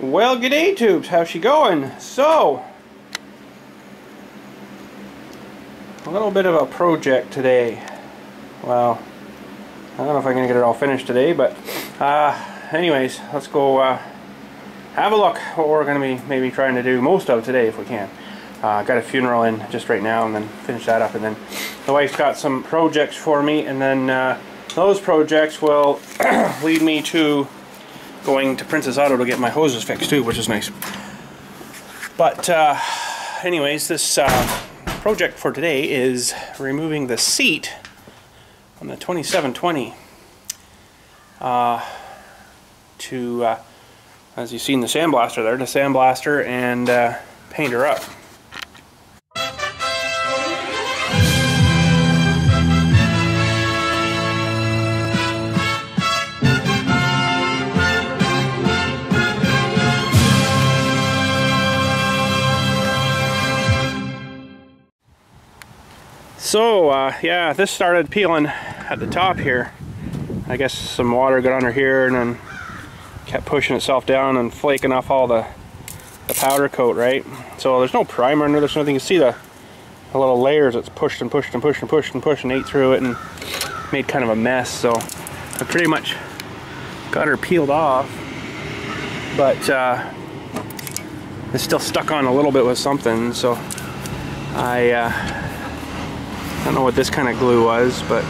Well, g'day tubes, how's she going? So, a little bit of a project today. Well, I don't know if I'm going to get it all finished today, but uh, anyways, let's go uh, have a look what we're going to be maybe trying to do most of today if we can. Uh, got a funeral in just right now and then finish that up and then the wife's got some projects for me and then uh, those projects will lead me to going to Princess Auto to get my hoses fixed too, which is nice. But uh, anyways, this uh, project for today is removing the seat on the 2720 uh, to, uh, as you see in the sandblaster there, to sandblaster and uh, paint her up. So, uh, yeah, this started peeling at the top here. I guess some water got under here and then kept pushing itself down and flaking off all the, the powder coat, right? So there's no primer under there, there's nothing. You see the, the little layers it's pushed and pushed and pushed and pushed and pushed and ate through it and made kind of a mess. So I pretty much got her peeled off, but uh, it's still stuck on a little bit with something. So I uh, I don't know what this kind of glue was, but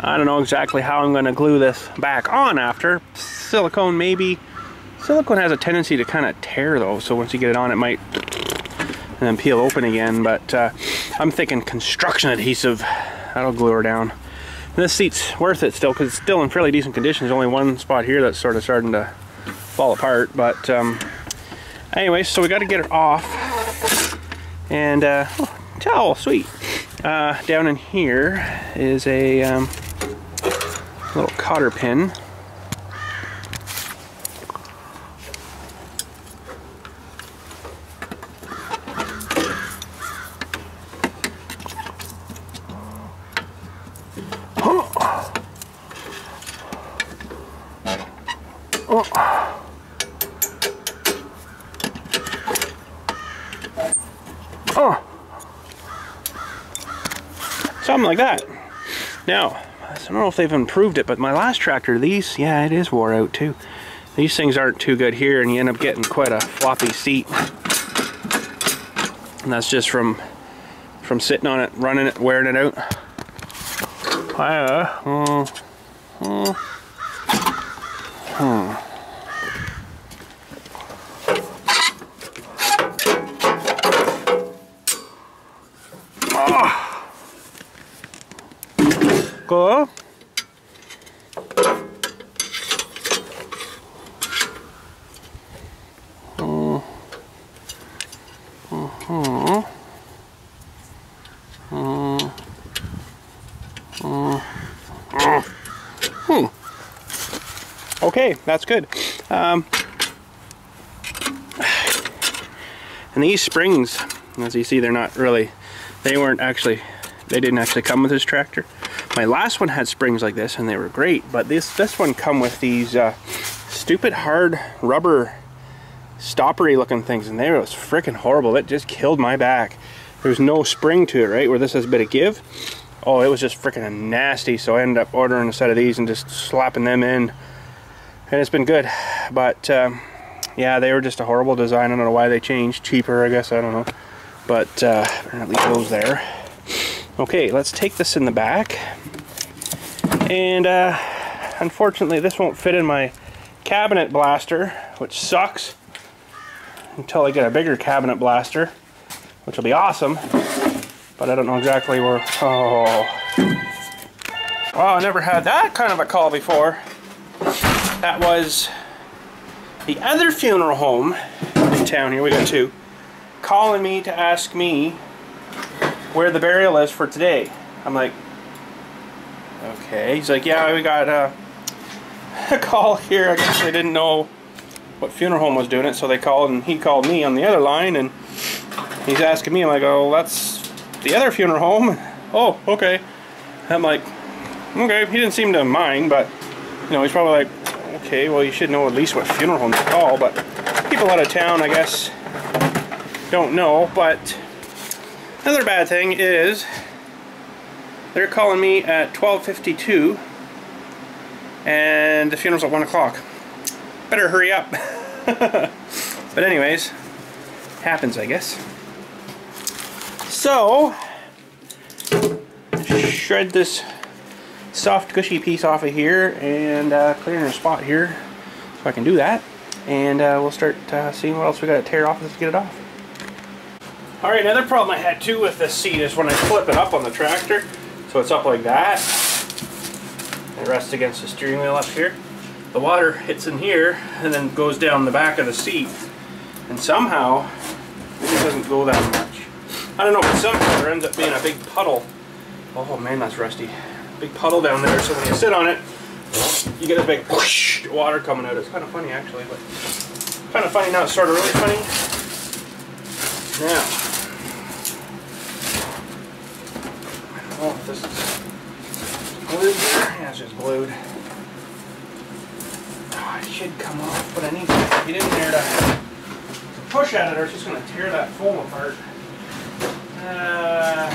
I don't know exactly how I'm going to glue this back on after. Silicone maybe. Silicone has a tendency to kind of tear though, so once you get it on it might and then peel open again, but uh, I'm thinking construction adhesive. That'll glue her down. And this seat's worth it still because it's still in fairly decent condition. There's only one spot here that's sort of starting to fall apart, but um, anyway, so we got to get it off. And uh, oh, towel, sweet. Uh, down in here is a um, little cotter pin. Like that. Now, I don't know if they've improved it, but my last tractor, these, yeah, it is wore out too. These things aren't too good here, and you end up getting quite a floppy seat. And that's just from from sitting on it, running it, wearing it out. Uh, uh, uh, hmm. Uh, uh, Okay, that's good. Um, and these springs, as you see, they're not really, they weren't actually, they didn't actually come with this tractor. My last one had springs like this and they were great, but this this one come with these uh, stupid hard rubber stoppery looking things and they was freaking horrible. It just killed my back. There's no spring to it, right? Where this has a bit of give. Oh, it was just freaking nasty. So I ended up ordering a set of these and just slapping them in. And it's been good. But um, yeah, they were just a horrible design. I don't know why they changed. Cheaper, I guess. I don't know. But uh, at least those there. Okay, let's take this in the back. And uh, unfortunately, this won't fit in my cabinet blaster, which sucks. Until I get a bigger cabinet blaster, which will be awesome. But I don't know exactly where. Oh. Wow, I never had that kind of a call before. That was the other funeral home in town here, we got two, calling me to ask me where the burial is for today. I'm like, okay. He's like, yeah, we got uh, a call here. I guess they didn't know what funeral home was doing it, so they called and he called me on the other line and he's asking me. I'm like, oh, that's the other funeral home. Oh, okay. I'm like, okay. He didn't seem to mind, but you know, he's probably like, Okay, well you should know at least what funeral homes are called, but people out of town, I guess, don't know. But another bad thing is they're calling me at 12.52 and the funeral's at 1 o'clock. Better hurry up. but anyways, happens I guess. So, shred this soft gushy piece off of here and uh, a spot here so I can do that and uh, we'll start uh, seeing what else we got to tear off let's get it off alright another problem I had too with this seat is when I flip it up on the tractor so it's up like that it rests against the steering wheel up here the water hits in here and then goes down the back of the seat and somehow it doesn't go that much I don't know but somehow there ends up being a big puddle oh man that's rusty big puddle down there, so when you sit on it, you get a big whoosh water coming out. It's kind of funny actually, but kind of funny now. It's sort of really funny. Now, oh, this is glued. Yeah, it's just glued. Oh, it should come off, but I need to get in there to push at it, or it's just going to tear that foam apart. Uh,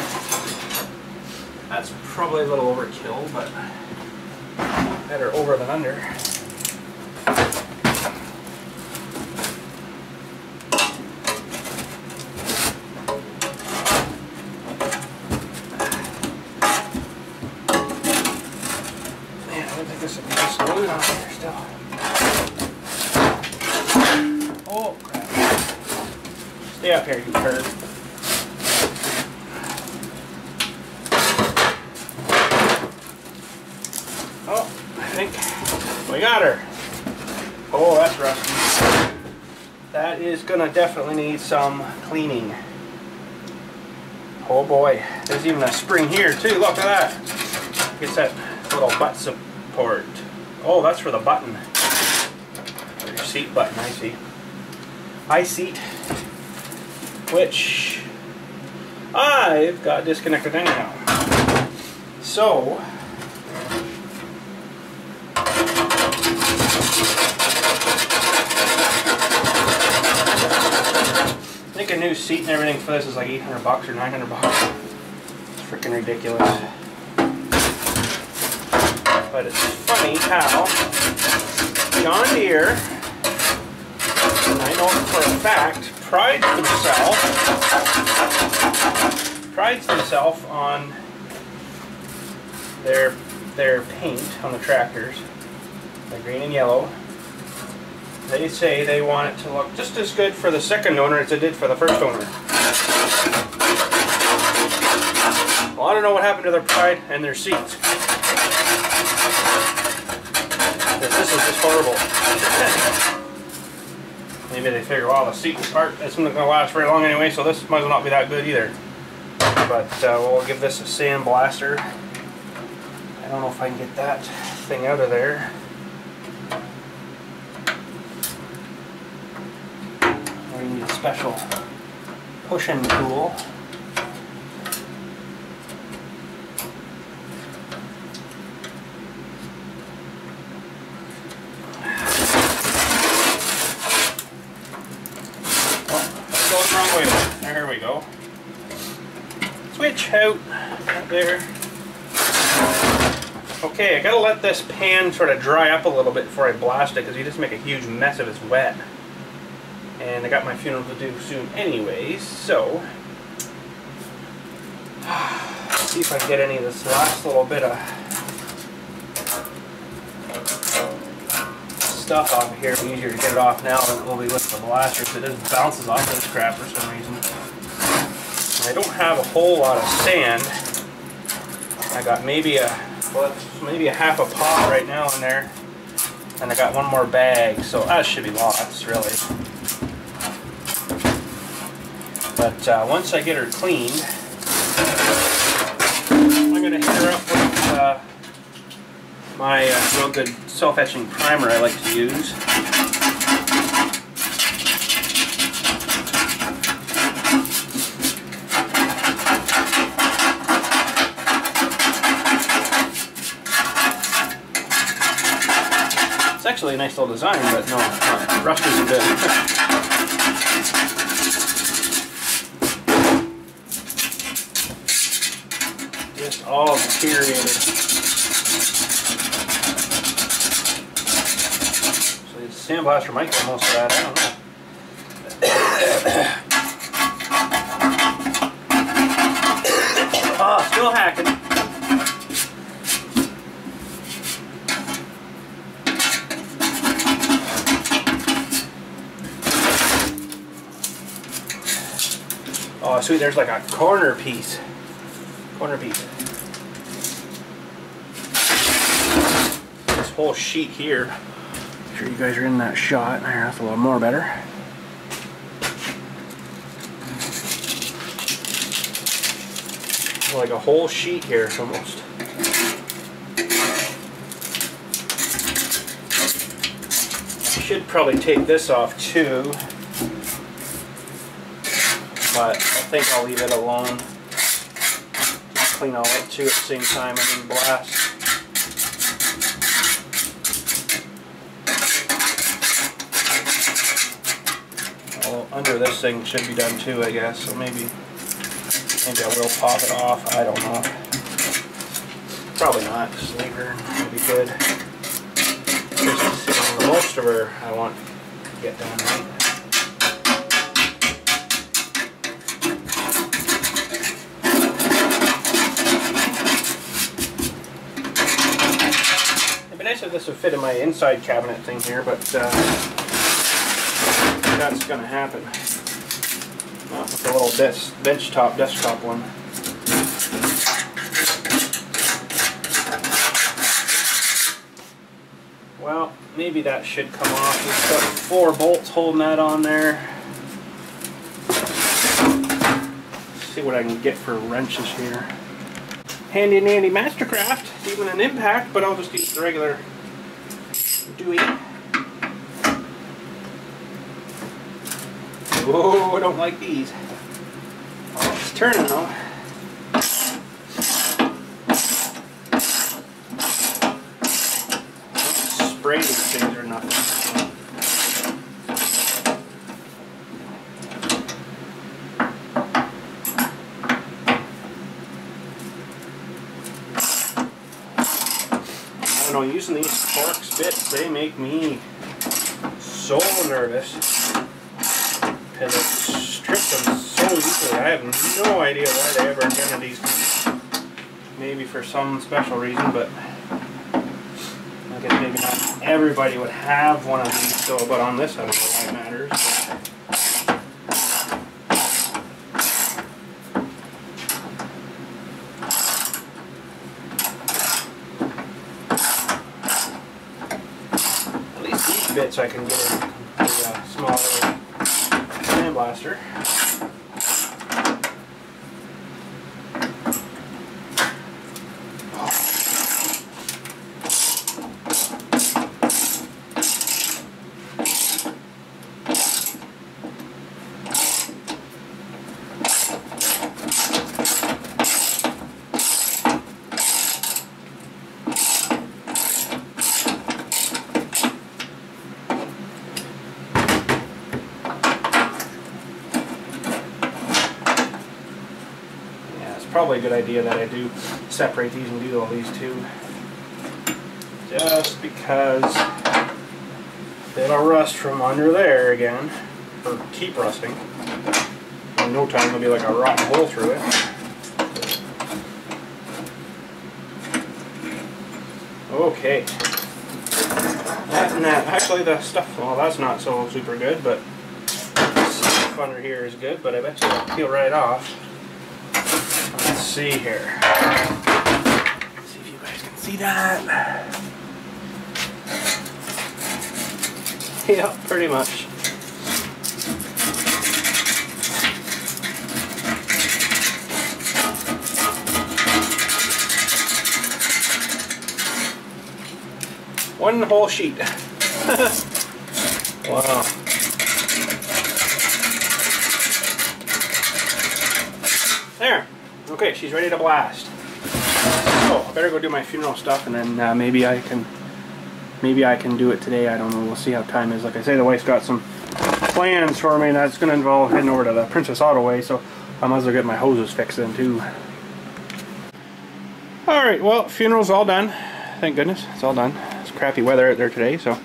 that's probably a little overkill, but better over than under. Man, I don't think this would be just glued on there still. Oh, crap. Stay up here, you turd. We got her. Oh, that's rusty. That is gonna definitely need some cleaning. Oh boy, there's even a spring here too, look at that. Gets that little butt support. Oh, that's for the button. Your seat button, I see. I seat, which I've got disconnected anyhow. So, think a new seat and everything for this is like 800 bucks or 900 bucks. It's freaking ridiculous. But it's funny how John Deere, and I know for a fact, prides themselves prides themselves on their their paint on the tractors, the green and yellow, they say they want it to look just as good for the second owner as it did for the first owner. Well, I don't know what happened to their pride and their seats. This is just horrible. Maybe they figure, well, the seat part isn't going to last very long anyway, so this might as well not be that good either. But uh, we'll give this a sandblaster. I don't know if I can get that thing out of there. Special pushing tool. Oh. There we go. Switch out. there. Okay, I gotta let this pan sort of dry up a little bit before I blast it because you just make a huge mess if it's wet and I got my funeral to do soon anyways, so see if I can get any of this last little bit of stuff off of here. Easier to get it off now than it will be with the blaster because it just bounces off this crap for some reason. And I don't have a whole lot of sand. I got maybe a well, maybe a half a pot right now in there. And I got one more bag, so that should be lots, really. But uh, once I get her cleaned, I'm going to hit her up with uh, my uh, real good self-etching primer I like to use. It's actually a nice little design, but no, no rust isn't good. Just all deteriorated. So the sandblaster might get most of that, I don't know. oh, still hacking. Oh, sweet, there's like a corner piece. Corner piece. Whole sheet here. Make sure you guys are in that shot. There, that's a little more better. Like a whole sheet here almost. Should probably take this off too but I think I'll leave it alone. Just clean all up too at the same time and then blast. Under this thing should be done too, I guess, so maybe maybe I will pop it off, I don't know. Probably not, her, it'll be good. Just most of her I want to get done right. this would fit in my inside cabinet thing here, but uh, that's going to happen. The little desk, bench top desktop one. Well, maybe that should come off. We've got four bolts holding that on there. Let's see what I can get for wrenches here. Handy dandy Mastercraft, even an impact, but I'll just use the regular Dewey. Whoa, I don't like these. Turning though. Spray these things or nothing. I don't know, using these Torx bits, they make me so nervous. Because I stripped them so easily. I have no idea why they ever invented these Maybe for some special reason, but I guess maybe not everybody would have one of these, so, but on this I don't know why it matters. But. bits I can get in the uh, smaller sandblaster. Probably a good idea that I do separate these and do all these too. Just because it'll rust from under there again, or keep rusting. In no time there'll be like a rotten hole through it. Okay. That and that. Actually the stuff, well that's not so super good, but stuff under here is good, but I bet you it'll peel right off see here. Let's see if you guys can see that. Yeah, pretty much. One whole sheet. wow. Okay, she's ready to blast. So, I better go do my funeral stuff and then uh, maybe I can maybe I can do it today. I don't know. We'll see how time is. Like I say, the wife's got some plans for me, and that's going to involve heading over to the Princess Auto Way, so I might as well get my hoses fixed then too. Alright, well, funeral's all done. Thank goodness, it's all done. It's crappy weather out there today, so.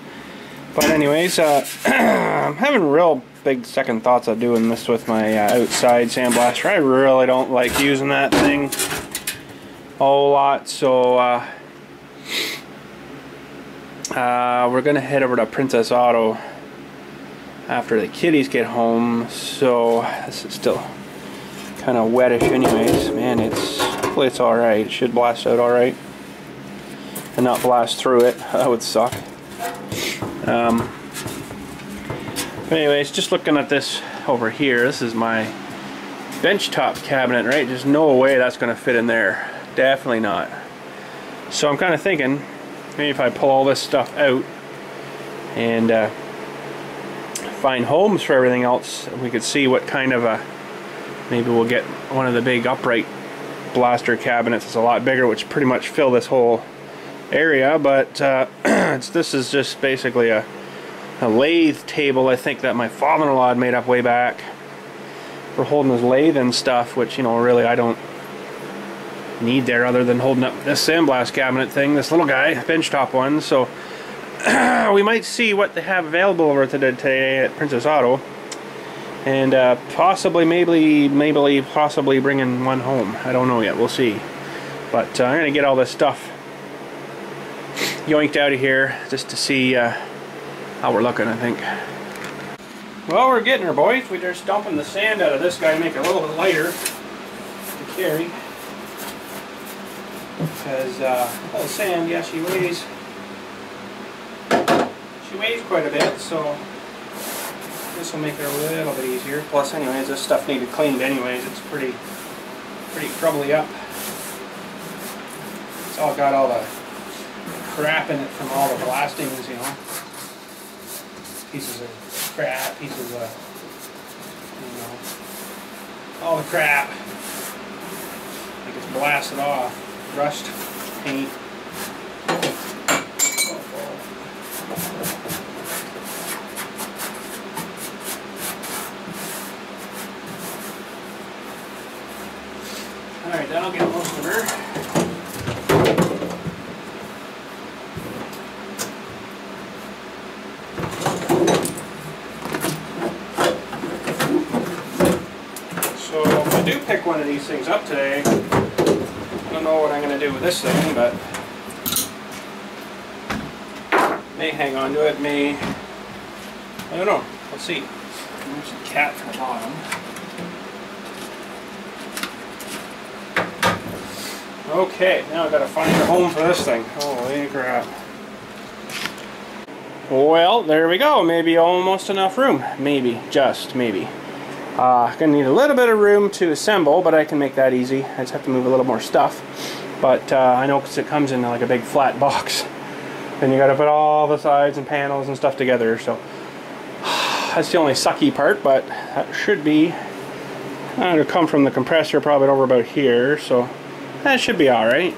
But anyways, uh, I'm having real big second thoughts of doing this with my uh, outside sandblaster. I really don't like using that thing a lot, so uh, uh, we're gonna head over to Princess Auto after the kitties get home. So this is still kind of wettish, anyways. Man, it's hopefully it's all right. It should blast out all right, and not blast through it. That would suck. Um, anyways, just looking at this over here. This is my benchtop cabinet, right? There's no way that's going to fit in there. Definitely not. So I'm kind of thinking, maybe if I pull all this stuff out and uh, find homes for everything else, we could see what kind of a, maybe we'll get one of the big upright blaster cabinets. It's a lot bigger, which pretty much fill this whole area, but uh, this is just basically a, a lathe table, I think, that my father-in-law had made up way back for holding his lathe and stuff, which, you know, really I don't need there other than holding up this sandblast cabinet thing, this little guy, benchtop one. So we might see what they have available over today at Princess Auto, and uh, possibly, maybe, maybe, possibly bringing one home. I don't know yet. We'll see. But uh, I'm gonna get all this stuff yoinked out of here just to see uh, how we're looking. I think. Well, we're getting her, boys. We're just dumping the sand out of this guy to make it a little bit lighter to carry. Because, uh, well, sand, yeah, she weighs, she weighs quite a bit, so this will make it a little bit easier. Plus, anyways, this stuff needed cleaned anyways. It's pretty, pretty crumbly up. It's all got all the crap in it from all the blastings, you know. Pieces of crap, pieces of, you know, all the crap. Like it's blasted off rust paint. Alright, that'll get most of her. So if I do pick one of these things up today, I don't know what I'm going to do with this thing, but may hang on to it, may, I don't know, let's see. There's a cat from the bottom. Okay, now I've got to find a home for this thing. Holy crap. Well, there we go. Maybe almost enough room. Maybe, just maybe. Uh, gonna need a little bit of room to assemble, but I can make that easy. I just have to move a little more stuff. But uh, I know because it comes in like a big flat box. Then you gotta put all the sides and panels and stuff together. So that's the only sucky part, but that should be, uh, it'll come from the compressor probably over about here. So that should be all right.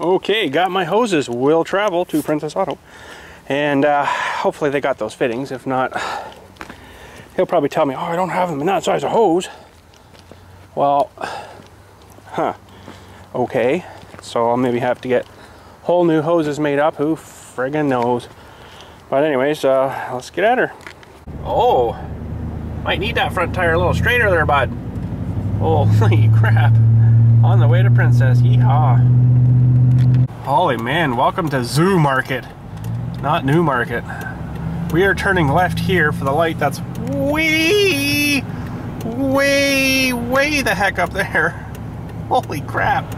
Okay, got my hoses. Will travel to Princess Auto. And uh, hopefully they got those fittings. If not, he'll probably tell me, oh, I don't have them in that size of hose. Well, huh, okay. So I'll maybe have to get whole new hoses made up, who friggin' knows. But anyways, uh, let's get at her. Oh, might need that front tire a little straighter there, bud. Holy crap. On the way to Princess, yeehaw. Holy man, welcome to Zoo Market, not Newmarket. We are turning left here for the light that's way, way, way the heck up there. Holy crap.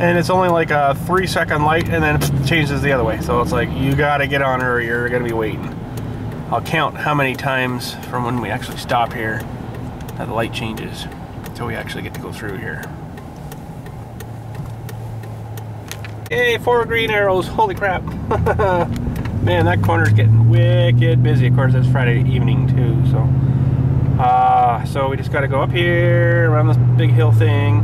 And it's only like a three second light and then it changes the other way. So it's like, you gotta get on or you're gonna be waiting. I'll count how many times from when we actually stop here that the light changes until we actually get to go through here. Yay, four green arrows, holy crap. Man, that corner's getting wicked busy. Of course, it's Friday evening too, so. Uh, so we just gotta go up here, around this big hill thing,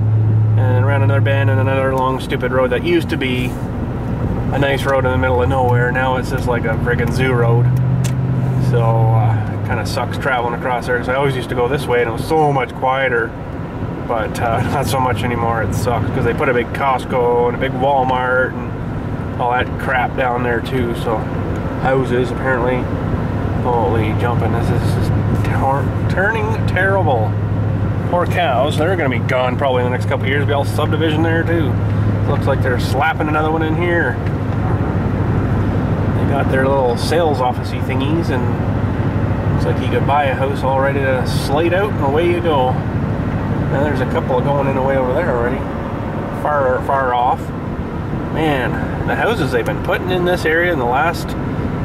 and around another bend and another long stupid road that used to be a nice road in the middle of nowhere. Now it's just like a friggin' zoo road. So uh, it kind of sucks traveling across there because I always used to go this way and it was so much quieter. But uh, not so much anymore. It sucks because they put a big Costco and a big Walmart and all that crap down there too. So houses apparently. Holy jumping! This is just turning terrible. Poor cows. They're to be gone probably in the next couple years. Be all subdivision there too. Looks like they're slapping another one in here. They got their little sales officey thingies and looks like you could buy a house all ready to slate out and away you go. Now there's a couple going in away over there already. Far, far off. Man, the houses they've been putting in this area in the last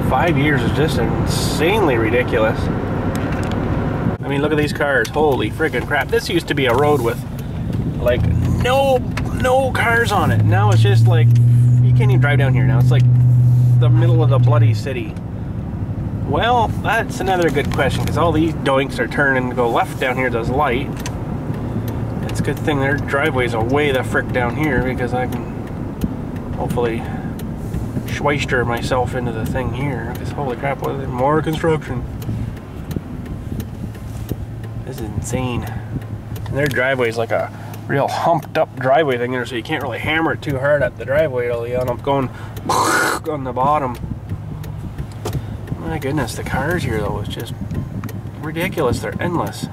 five years is just insanely ridiculous. I mean, look at these cars. Holy friggin' crap. This used to be a road with, like, no, no cars on it. Now it's just like, you can't even drive down here now. It's like the middle of the bloody city. Well, that's another good question, because all these doinks are turning to go left down here this light. It's a good thing their driveways are way the frick down here, because I can hopefully schweister myself into the thing here. Because holy crap, more construction. This is insane. And their driveway is like a real humped up driveway thing there, so you can't really hammer it too hard at the driveway. It'll up going on the bottom. My goodness, the cars here though is just ridiculous. They're endless.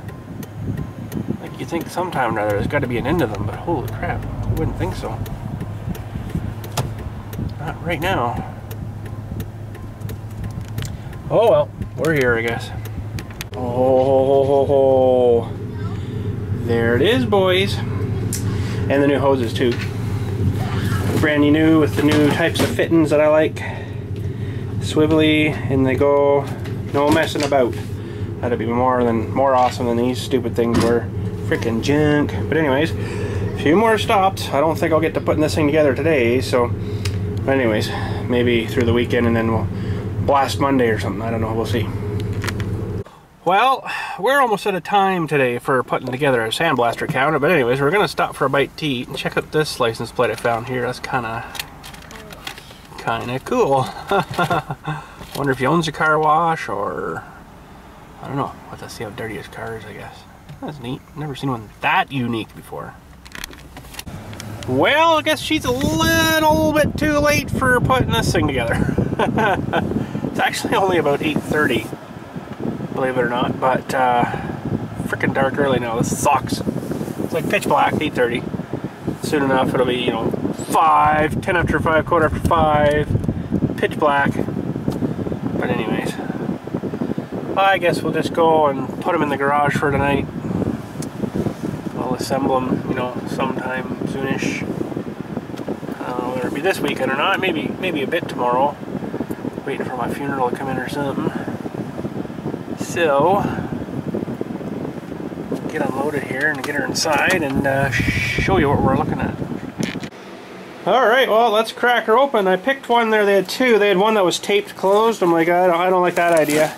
Like you think sometime or other there's got to be an end to them, but holy crap, I wouldn't think so. Right now. Oh well, we're here I guess. Oh, there it is, boys. And the new hoses too. Brand new with the new types of fittings that I like. Swivelly, and they go no messing about. That'd be more than more awesome than these stupid things were. Freaking junk. But anyways, a few more stops. I don't think I'll get to putting this thing together today, so but anyways, maybe through the weekend and then we'll blast Monday or something. I don't know. We'll see. Well, we're almost out of time today for putting together a sandblaster counter. But anyways, we're going to stop for a bite to eat and check out this license plate I found here. That's kind of kind of cool. Wonder if he owns a car wash or I don't know. Let's see how dirty his car is, I guess. That's neat. Never seen one that unique before. Well, I guess she's a little bit too late for putting this thing together. it's actually only about 8.30, believe it or not, but uh, freaking dark early now. This sucks. It's like pitch black, 8.30. Soon enough, it'll be, you know, 5, 10 after 5, quarter after 5, pitch black. But anyways, I guess we'll just go and put them in the garage for tonight. I'll assemble them, you know, sometime soonish. Know whether it'll be this weekend or not. Maybe maybe a bit tomorrow. Waiting for my funeral to come in or something. So, get unloaded here and get her inside and uh, show you what we're looking at. Alright, well, let's crack her open. I picked one there, they had two. They had one that was taped closed. I'm like, I don't, I don't like that idea.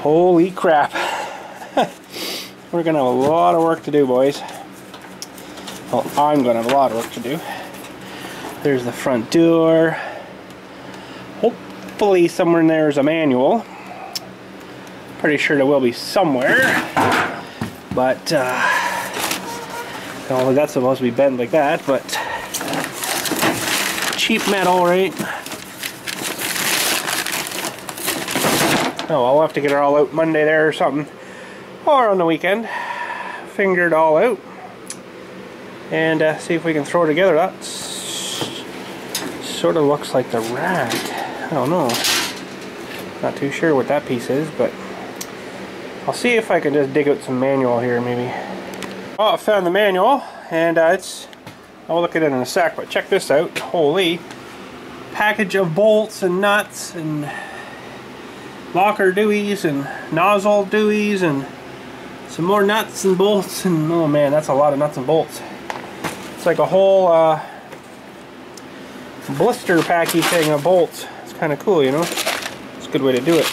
Holy crap. We're going to have a lot of work to do, boys. Well, I'm going to have a lot of work to do. There's the front door. Hopefully somewhere in there is a manual. Pretty sure there will be somewhere. But, uh, only that's supposed to be bent like that, but cheap metal, right? Oh, I'll have to get it all out Monday there or something or on the weekend. Figure it all out and uh, see if we can throw it together. That sort of looks like the rack. I don't know. Not too sure what that piece is, but I'll see if I can just dig out some manual here maybe. Oh, I found the manual and uh, it's I'll look at it in a sec, but check this out. Holy package of bolts and nuts and locker dewies and nozzle dewies and some more nuts and bolts and oh man that's a lot of nuts and bolts it's like a whole uh, blister packy thing of bolts it's kind of cool you know it's a good way to do it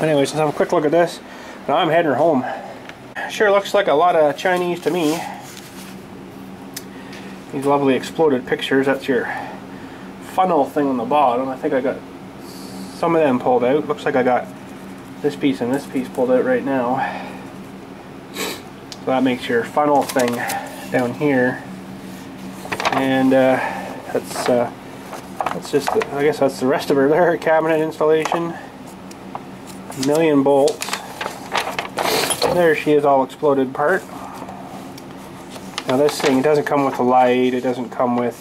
anyways let's have a quick look at this now I'm heading home sure looks like a lot of Chinese to me these lovely exploded pictures. That's your funnel thing on the bottom. I think I got some of them pulled out. Looks like I got this piece and this piece pulled out right now. So that makes your funnel thing down here. And uh, that's uh, that's just, I guess that's the rest of her there, cabinet installation. Million bolts. There she is all exploded part. Now this thing, it doesn't come with a light, it doesn't come with,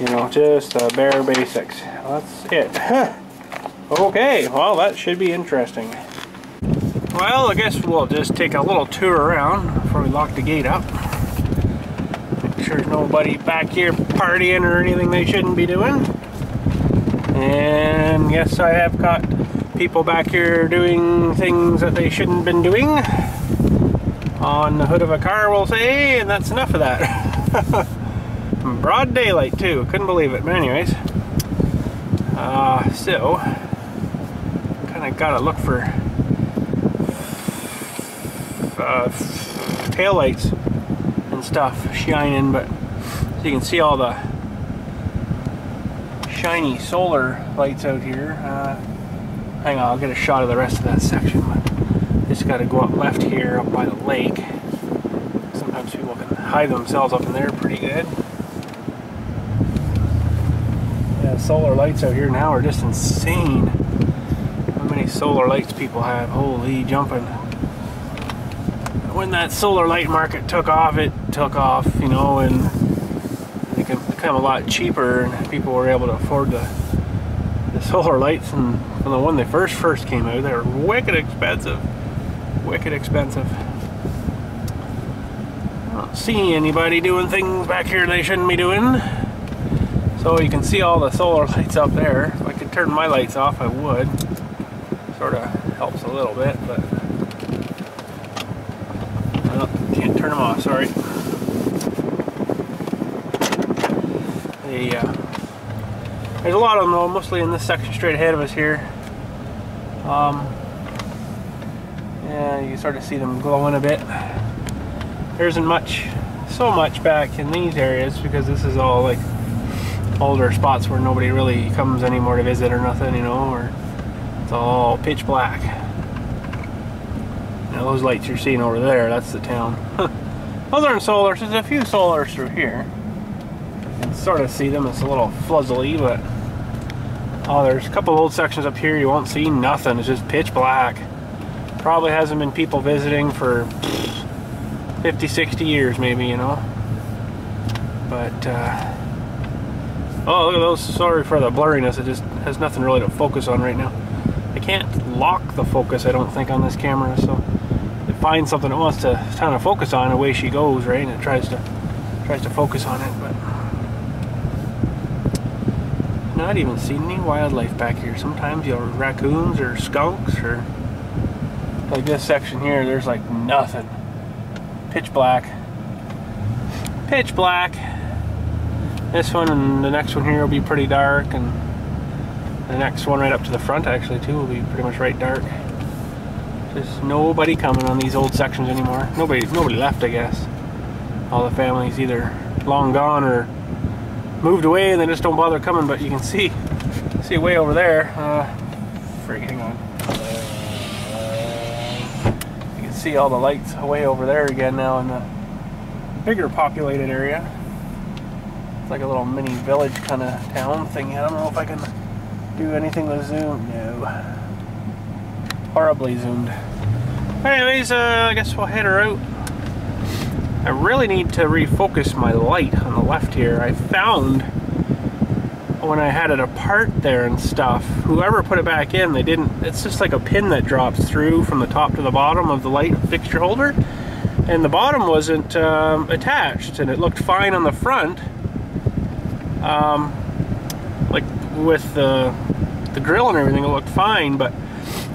you know, just bare basics. That's it. okay, well that should be interesting. Well, I guess we'll just take a little tour around before we lock the gate up. Make sure there's nobody back here partying or anything they shouldn't be doing. And yes, I have caught people back here doing things that they shouldn't have been doing on the hood of a car, we'll say, and that's enough of that. Broad daylight, too. Couldn't believe it. But anyways, uh, so, kind of got to look for uh, tail lights and stuff shining, but so you can see all the shiny solar lights out here. Uh, hang on, I'll get a shot of the rest of that section. But just got to go up left here, up by the lake. Sometimes people can hide themselves up in there pretty good. Yeah, solar lights out here now are just insane. Solar lights people have? Holy jumping when that solar light market took off, it took off, you know, and it became a lot cheaper, and people were able to afford the the solar lights. And from the when they first first came out, they were wicked expensive, wicked expensive. I don't see anybody doing things back here they shouldn't be doing. So you can see all the solar lights up there. If I could turn my lights off, I would. Sort of helps a little bit, but. can't turn them off, sorry. They, uh, there's a lot of them though, mostly in this section straight ahead of us here. Um, yeah, you can start to see them glowing a bit. There isn't much, so much back in these areas because this is all like older spots where nobody really comes anymore to visit or nothing, you know, or it's all pitch black. Now those lights you're seeing over there, that's the town. those aren't solars, there's a few solars through here. You can sort of see them, it's a little fuzzly, but... Oh, there's a couple old sections up here you won't see nothing, it's just pitch black. Probably hasn't been people visiting for 50, 60 years maybe, you know. But, uh... Oh, look at those, sorry for the blurriness, it just has nothing really to focus on right now. Can't lock the focus, I don't think, on this camera, so it finds something it wants to kind of focus on, away she goes, right? And it tries to tries to focus on it, but not even seen any wildlife back here. Sometimes you have raccoons or skunks or like this section here, there's like nothing. Pitch black. Pitch black. This one and the next one here will be pretty dark and the next one right up to the front actually too will be pretty much right dark. There's nobody coming on these old sections anymore. Nobody, nobody left, I guess. All the families either long gone or moved away and they just don't bother coming. But you can see, see way over there. Uh, freak, hang on. You can see all the lights way over there again now in the bigger populated area. It's like a little mini village kind of town thing. I don't know if I can do anything with zoom. No horribly zoomed. Anyways, uh, I guess we'll head her out. I really need to refocus my light on the left here. I found when I had it apart there and stuff, whoever put it back in, they didn't, it's just like a pin that drops through from the top to the bottom of the light fixture holder. And the bottom wasn't um, attached and it looked fine on the front. Um, like with the, the grill and everything, it looked fine, but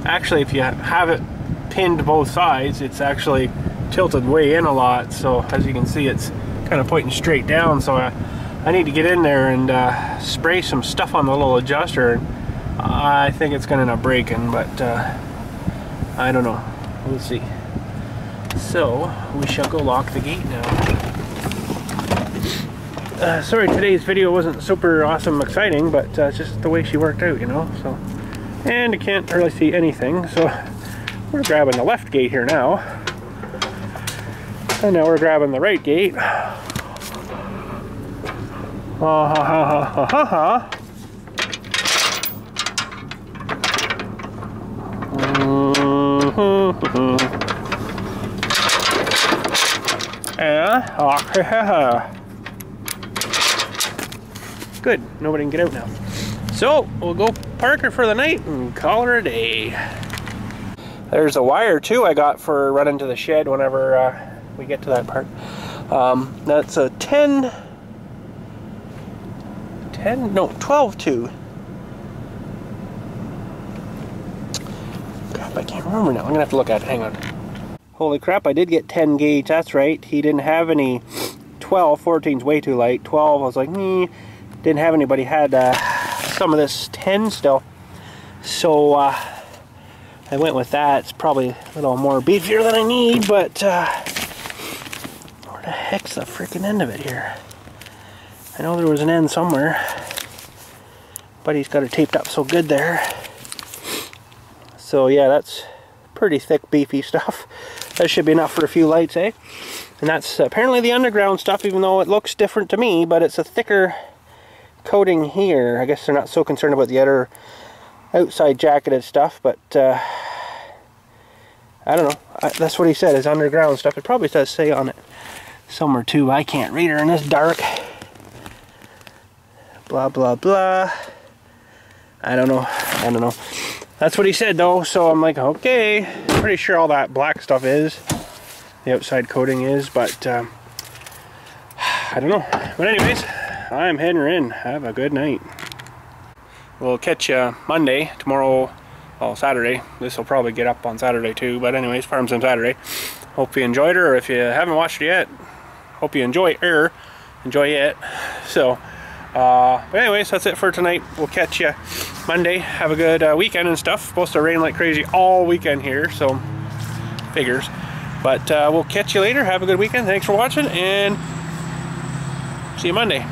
actually if you have it pinned both sides it's actually tilted way in a lot. So as you can see it's kind of pointing straight down. So I, I need to get in there and uh, spray some stuff on the little adjuster. And I think it's gonna end up breaking but uh, I don't know. We'll see. So we shall go lock the gate now uh, sorry today's video wasn't super awesome exciting, but uh, just the way she worked out, you know, so. And you can't really see anything, so we're grabbing the left gate here now. And now we're grabbing the right gate. Ha ha ha ha ha ha. Yeah. Good. Nobody can get out now. So we'll go park her for the night and call her a day. There's a wire too I got for running to the shed whenever uh, we get to that part. Um, that's a 10, 10, no, 12 2. Crap, I can't remember now. I'm gonna have to look at it. Hang on. Holy crap, I did get 10 gauge. That's right. He didn't have any 12. 14's way too light. 12, I was like, hmm. Didn't have anybody had uh, some of this 10 still. So, uh, I went with that. It's probably a little more beefier than I need, but uh, where the heck's the freaking end of it here? I know there was an end somewhere, but he's got it taped up so good there. So yeah, that's pretty thick, beefy stuff. That should be enough for a few lights, eh? And that's apparently the underground stuff, even though it looks different to me, but it's a thicker coating here. I guess they're not so concerned about the other outside jacketed stuff, but uh, I don't know. I, that's what he said is underground stuff. It probably does say on it somewhere too. I can't read her in this dark. Blah blah blah. I don't know. I don't know. That's what he said though. So I'm like, okay. Pretty sure all that black stuff is. The outside coating is, but um, I don't know. But anyways, I'm heading in. Have a good night. We'll catch you Monday, tomorrow, well, Saturday. This will probably get up on Saturday too, but anyways, Farm Sim Saturday. Hope you enjoyed her, or if you haven't watched it yet, hope you enjoy her. Enjoy it. So, uh, but anyways, that's it for tonight. We'll catch you Monday. Have a good uh, weekend and stuff. Supposed to rain like crazy all weekend here, so figures. But uh, we'll catch you later. Have a good weekend. Thanks for watching, and see you Monday.